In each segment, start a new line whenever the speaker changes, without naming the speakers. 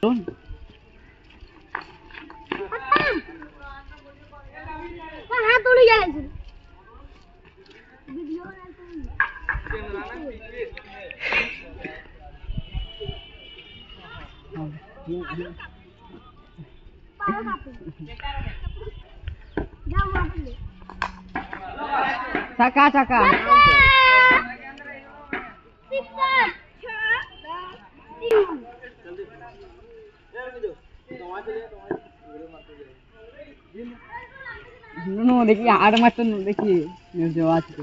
Don't. টাকা টাকা নুনু দেখি আর মাত্র
দেখি আছে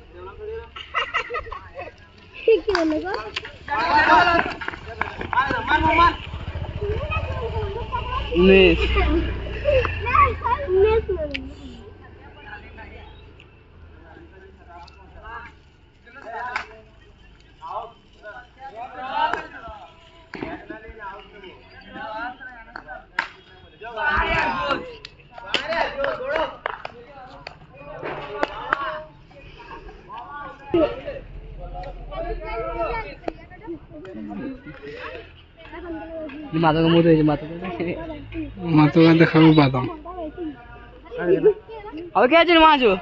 क्यों लगा
उन्नीस
उन्नीस में
माता का मुँह तो माता का
मातो का देखाबे बादाम।
अब क्या चल वहाँ जो?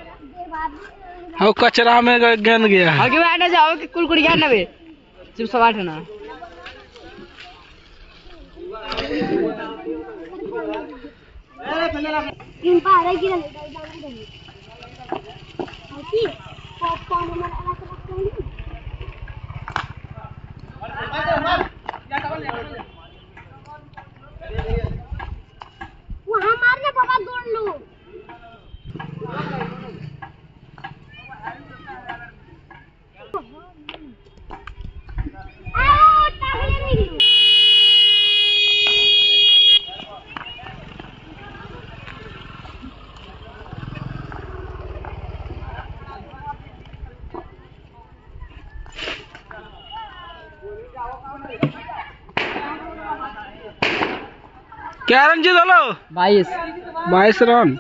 हाँ कचरा में ग- गेंद गया है।
आगे बैठना जाओ कि कुलकुड़ी क्या नबे सिर्फ़ सवाल है ना।
para ¡Mata, mata! Ya, cabrón, ya, cabrón, ya.
क्या रन जीत हलो
बाईस
बाईस रन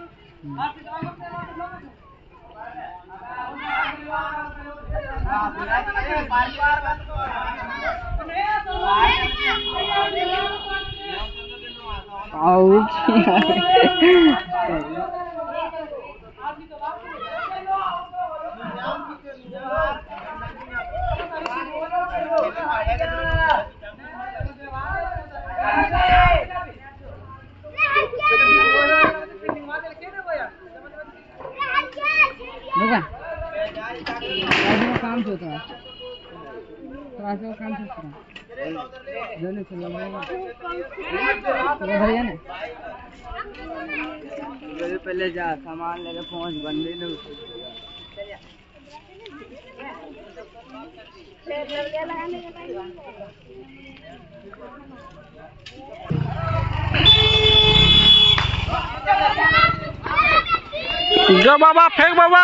काम से होता राजू काम से होता दोनों चल भैया ने? पहले जा सामान लेके पहुँच बंदे ने
जो बाबा फेंक बाबा।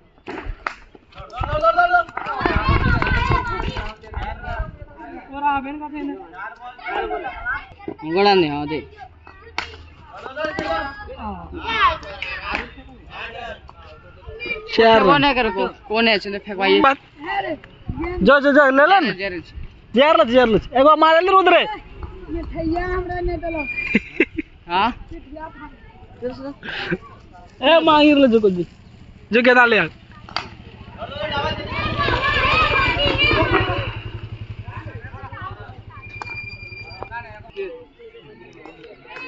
चार रन
कोने करो कोने छे फेकवाई
जो जो जो ले लन
जरे
लच जेर लच एगो मारे ले उधरे
हाँ
ए मांगिर ले जो को जी जो के डाले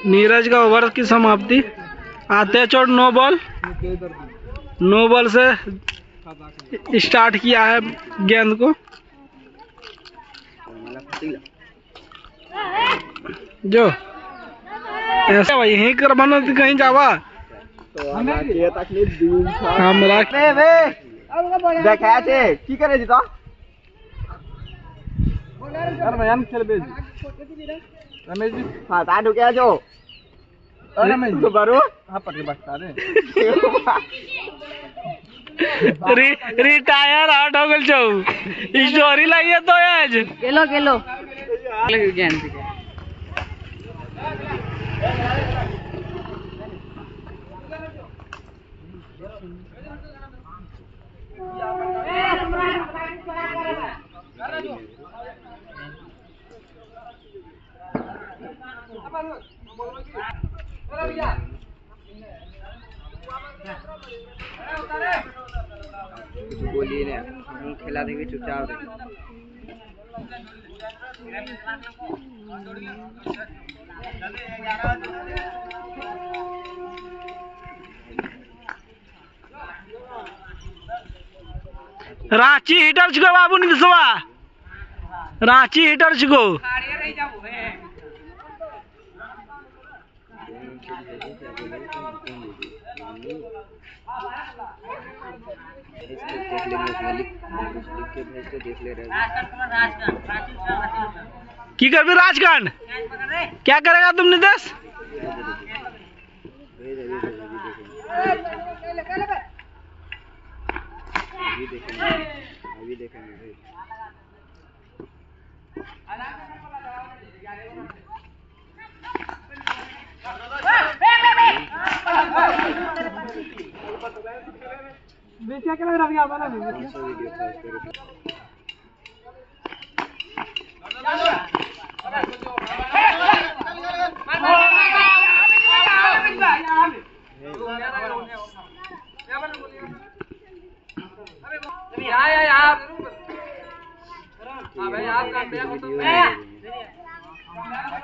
नीरज का ओवर की समाप्ति। आते चोट नो बॉल। नो बॉल से स्टार्ट किया है गेंद को। जो ऐसा भाई यहीं कर बनो तो कहीं जावा। हमरा
यार मैं यान चल भेज रमेश जी हाँ ता ढुके जो रमेश तो बारो हाँ पटके बस
रे रिटायर आउट हो गल छौ स्टोरी लाइए तो आज।
केलो केलो
गेंद कुछ बोलिए ना, हम खिला देंगे, चुपचाप
रांची हिटर छो बाबू निकलवा रांची हिटर
छो Thank you. देख के भेज देख ले रहे
की करबी राजकांड क्या करेगा तुम
भेज अभी भेज अभी देखेंगे। अभी देखेंगे अभी देखेंगे भेज कौन सा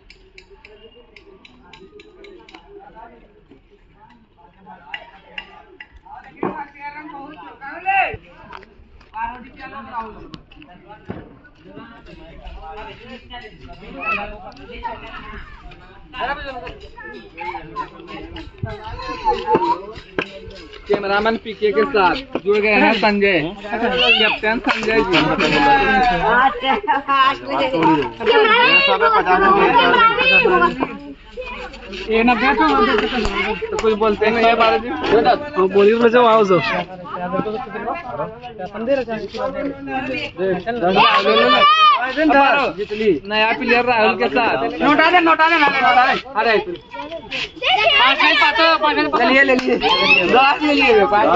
कैमरामैन पीके के साथ जुड़ गए हैं संजय। कैप्टन संजय जी। ये ना बैठो तो कुछ बोलते नहीं है बारे जी
हाँ, बोली में जाओ आओ जाओ।
नया प्लेयर राहुल के साथ। नोटा दे नोटा दे नोटा दे। अरे पाँच नहीं पातो पाँच नहीं पातो ले लिए। दस ले लिए पाँच